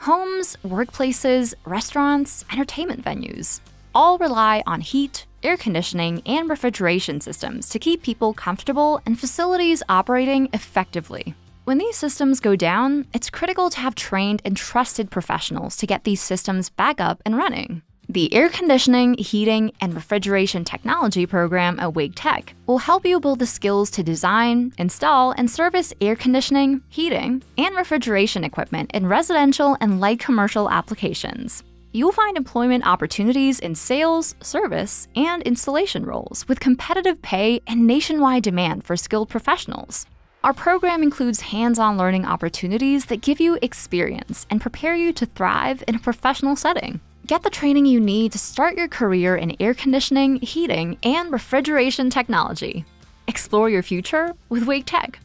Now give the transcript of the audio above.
Homes, workplaces, restaurants, entertainment venues all rely on heat, air conditioning, and refrigeration systems to keep people comfortable and facilities operating effectively. When these systems go down, it's critical to have trained and trusted professionals to get these systems back up and running. The Air Conditioning, Heating, and Refrigeration Technology program at Wake Tech will help you build the skills to design, install, and service air conditioning, heating, and refrigeration equipment in residential and light commercial applications. You'll find employment opportunities in sales, service, and installation roles with competitive pay and nationwide demand for skilled professionals. Our program includes hands on learning opportunities that give you experience and prepare you to thrive in a professional setting. Get the training you need to start your career in air conditioning, heating, and refrigeration technology. Explore your future with Wake Tech.